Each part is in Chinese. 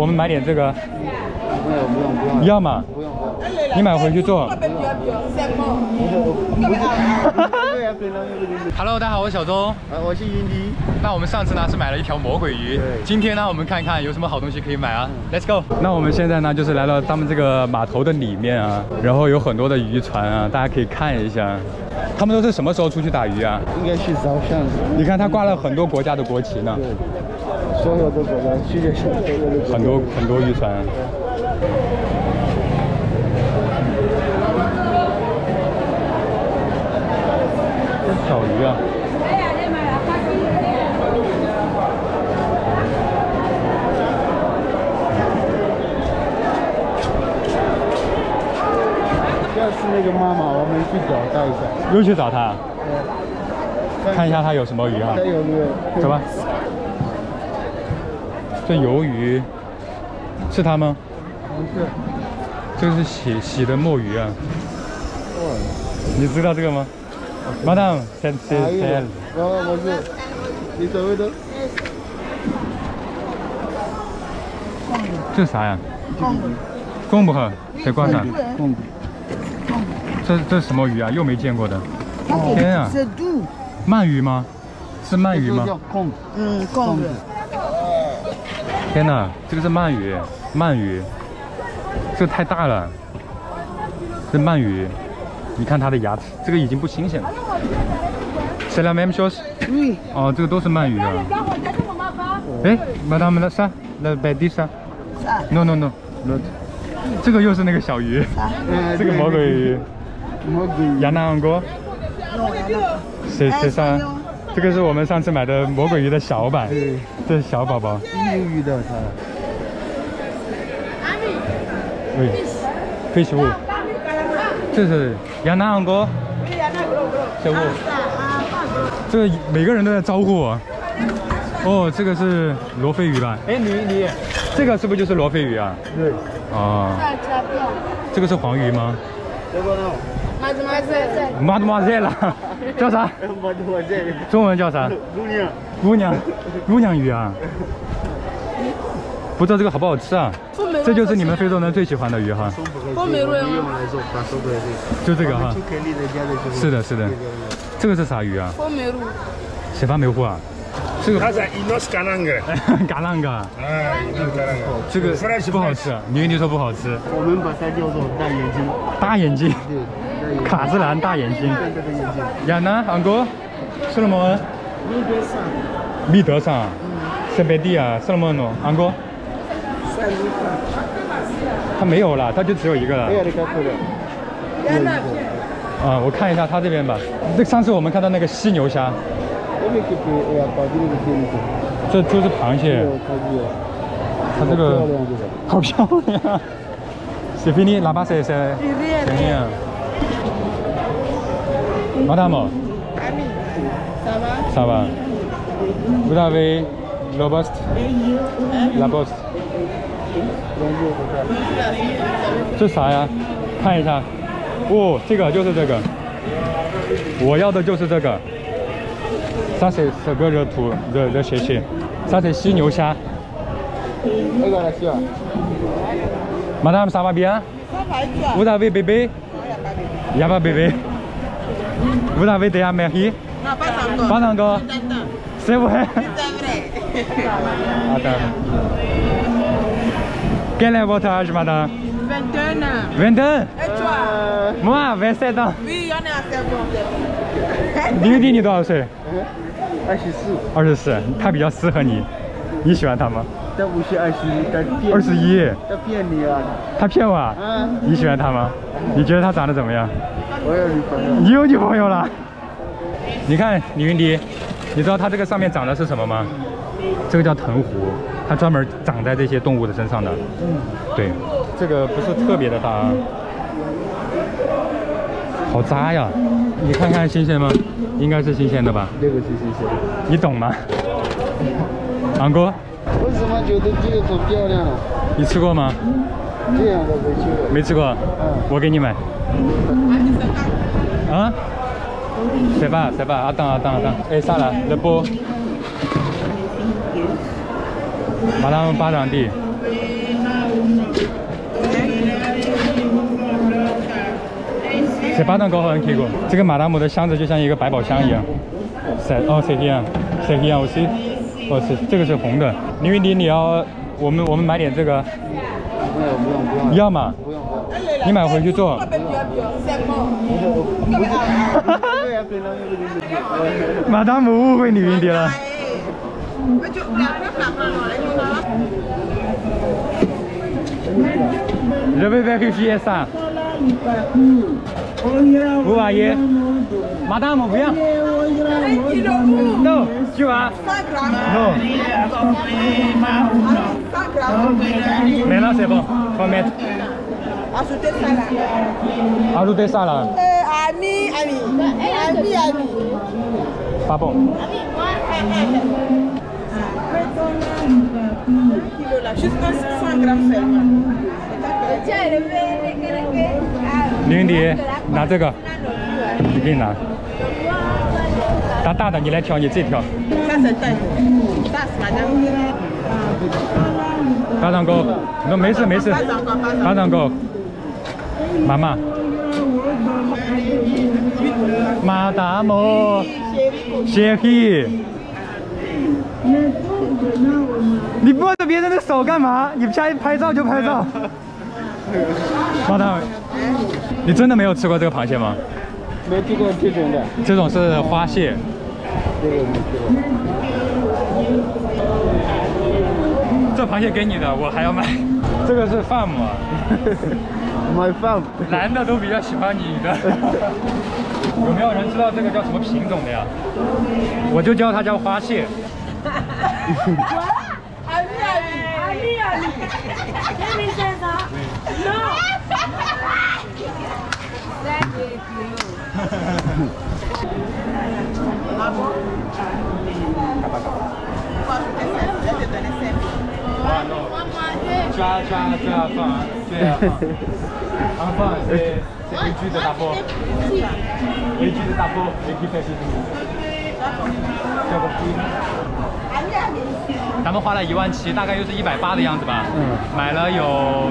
我们买点这个，不用不用不用，要吗？不用不用。你买回去做。Hello，大家好，我是小钟。啊，我是云迪。那我们上次呢是买了一条魔鬼鱼，今天呢我们看一看有什么好东西可以买啊。Let's go。那我们现在呢就是来到他们这个码头的里面啊，然后有很多的渔船啊，大家可以看一下。他们都是什么时候出去打鱼啊？应该是早上。你看他挂了很多国家的国旗呢，对，很多很多渔船。这是小鱼啊。要是那个妈妈，我们去找她一下。又去找他，对看一下他有什么鱼啊她？有没有？走吧。这鱿鱼是它吗？不是。这个是洗洗的墨鱼啊，哇，你知道这个吗？Madam, 是，你所谓的这是啥呀？贡不喝，得挂上。贡这这是什么鱼啊？又没见过的。天啊，鳗鱼吗？是鳗鱼吗叫？贡嗯，贡的，天哪，这个是鳗鱼，鳗鱼，这个太大了。这鳗鱼，你看它的牙齿，这个已经不新鲜了。C'est la même chose？oui，哦，这个都是鳗鱼啊。哎 la b a d i ça 啥 No no no no，这个又是那个小鱼，这个魔鬼鱼。魔鬼鱼 Yana Ango，是是啥？这个是我们上次买的魔鬼鱼的小版，对，这是小宝宝。英鱼的它。喂，fish 这是 Yana Ango，小吴。这个每个人都在招呼我。哦，这个是罗非鱼吧？哎，你你，这个是不是就是罗非鱼啊？对，哦，这个是黄鱼吗？这个呢？马杜马塞了，叫啥？中文叫啥？姑娘，姑娘，姑娘鱼啊。不知道这个好不好吃啊？这就是你们非洲人最喜欢的鱼哈，就这个哈。是的，是的。这个是啥鱼啊？谁发梅户啊？这个，Ah, 不好吃啊。你跟你说不好吃，我们把它叫做大眼睛。大眼睛，对，大眼睛。卡姿兰大眼睛。这个眼睛。亚娜，安哥，斯洛蒙，你别上，米德上，塞贝蒂啊，斯洛蒙诺，安哥，他没有了，他就只有一个了。啊，我看一下他这边吧。那上次我们看到那个犀牛虾，这就是螃蟹，它这个漂亮这个。好漂亮。C'est fini, là-bas c'est c'est c'est rien. Madame, ça va? Vous avez poste? La poste? 这啥呀？看一下。哦，这个就是这个。我要的就是这个。Ça c'est ce que je trouve de de chercher. Ça c'est 犀牛虾。那个来是吧？Madame, ça va bien? Vous avez bébé? Il n'y a pas bébé. 湖南会这样蛮黑，班长哥，谁不黑？阿蛋，你几龄？二十。二十？你多少岁？我二十七。弟弟你多少岁？二十四。二十四，他比较适合你。你喜欢他吗？他不是二十一，他骗你。二十一，他骗你啊？他骗我啊？你喜欢他吗？你觉得他长得怎么样？我有女朋友。你有女朋友了？你看李云迪，你知道它这个上面长的是什么吗？这个叫藤壶，它专门长在这些动物的身上的。嗯，对，这个不是特别的大啊，好扎呀！你看看新鲜吗？应该是新鲜的吧？这个是新鲜的。你懂吗？昂哥，为什么觉得这个很漂亮啊？你吃过吗？没吃过，我给你买。啊？谁吧谁吧阿当阿当阿当，哎啥了？那不，马达姆巴掌地。这巴掌高好像去过。这个马达姆的箱子就像一个百宝箱一样。谁？哦谁的？谁的？我是，我是这个是红的。林雨林，你要我们我们买点这个。不用不用不用，要吗？不用不用。你买回去做。马达姆误会你云迪了。Je vais vérifier ça. Vous voyez Madame, viens. Non, tu vas. Non. Maintenant c'est bon. Faut mettre. Ajoutez ça là. Ajoutez ça là. Euh, ami, ami. Ami, ami. Pas bon. Juste 100 grammes seulement. 李云迪，拿这个，你给你拿。拿大的，你来挑，你自己挑。巴掌糕，那没事没事。巴掌哥，妈妈。马达摩，谢黑。你握着别人的手干嘛？你拍拍照就拍照。马达，你真的没有吃过这个螃蟹吗？没吃过这种的，这种是花蟹。这个没吃过。这螃蟹给你的，我还要买。这个是饭吗？My farm，男的都比较喜欢女的。有没有人知道这个叫什么品种的呀？我就叫它叫花蟹。Ami, ami. Ami, ami. Tu as, 抓抓抓放对啊放放对对 a 区的大波 a 区的大波 ap 配置咱们花了一万七大概又是一百八的样子吧买了有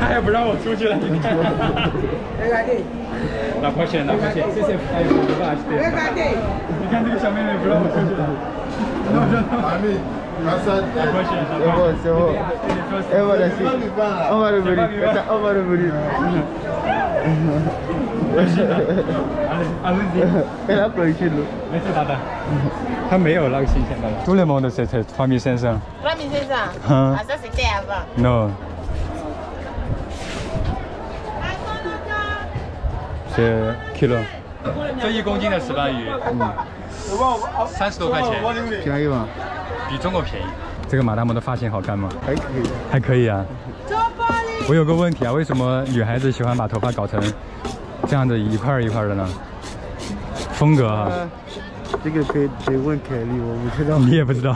他也不让我出去了你们出去了。没关系老婆先生。no 这一公斤的石斑鱼，嗯三十多块钱，便宜吗？比中国便宜。这个马达姆的发型好看吗？还可以。还可以啊。我有个问题啊，为什么女孩子喜欢把头发搞成这样的一块儿一块儿的呢？风格啊，呃这个可以得问凯莉，我不知道。你也不知道。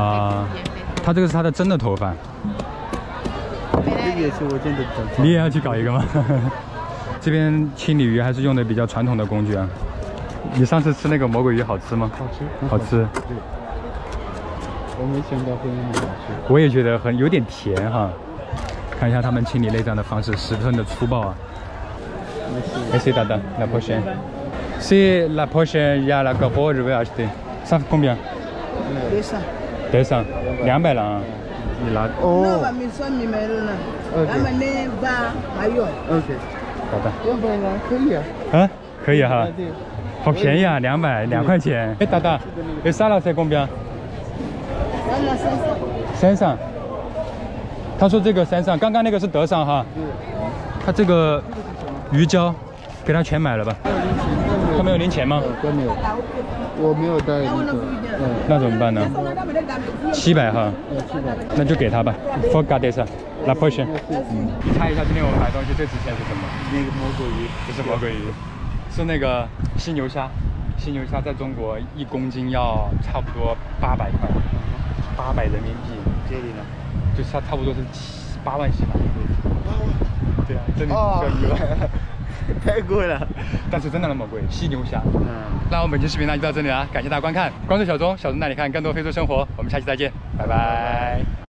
啊他这个是他的真的头发，这个也是我真的懂。你也要去搞一个吗？这边清理鱼还是用的比较传统的工具啊。你上次吃那个魔鬼鱼好吃吗？好吃，好吃，对，我没想到会那么好吃。我也觉得很有点甜哈。看一下他们清理内脏的方式，十分的粗暴啊。Merci Dada, la prochaine. Si la prochaine il y a la garo, je vais acheter. Ça fait combien 200. 得上两百了啊。你拿，哦 Non, mais son numéro là. Ok. Amenez va ailleurs. OK，好的。要不然呢？可以啊。啊，可以哈。对，好便宜啊，两百两块钱。哎，达达，有，沙拉在公边？Voilà, 500. 山上。他说这个山上，刚刚那个是德上哈。他这个鱼胶，给他全买了吧。他没有零钱吗？都没有，我没有带那个，嗯，那怎么办呢？七百哈，七百。那就给他吧。Forgot this, la potion。你猜一下今天我们买的东西最值钱是什么？那个魔鬼鱼，不是魔鬼鱼，是那个犀牛虾。犀牛虾在中国一公斤要差不多八百块，八百人民币。这里呢？就差差不多是七八万起吧。八万。对啊，这里需要一万。太贵了，但是真的那么贵？犀牛虾。嗯。那我们本期视频呢就到这里了，感谢大家观看，关注小钟，小钟带你看更多非洲生活，我们下期再见，拜拜。